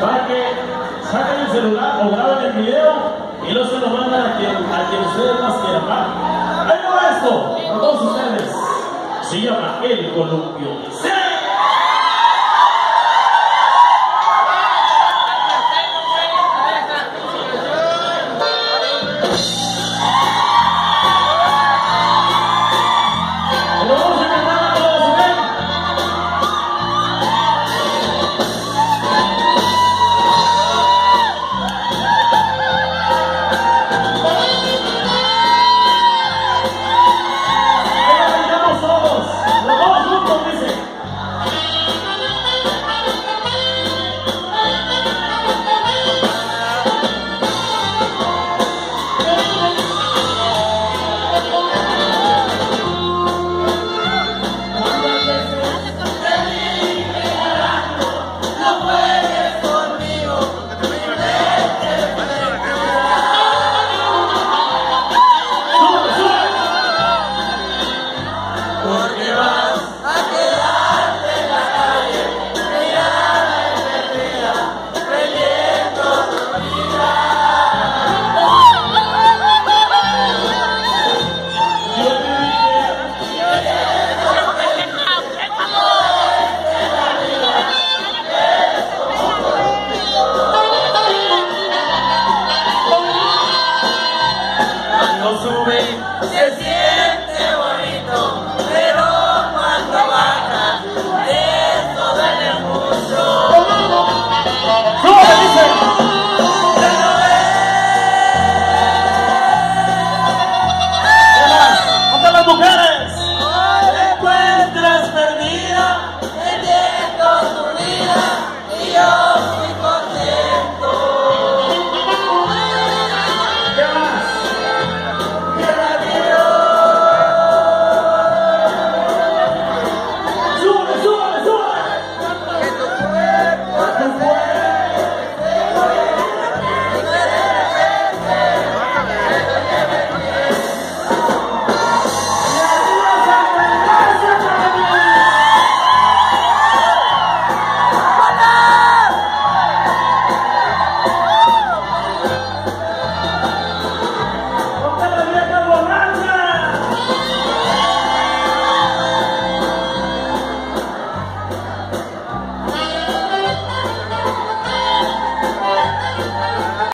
Para que saquen el celular o graben el video y luego se lo mandan a quien, a quien ustedes más quieran. ¿va? Ahí esto, para todos ustedes. Se llama El Columpio. ¡Se Deus.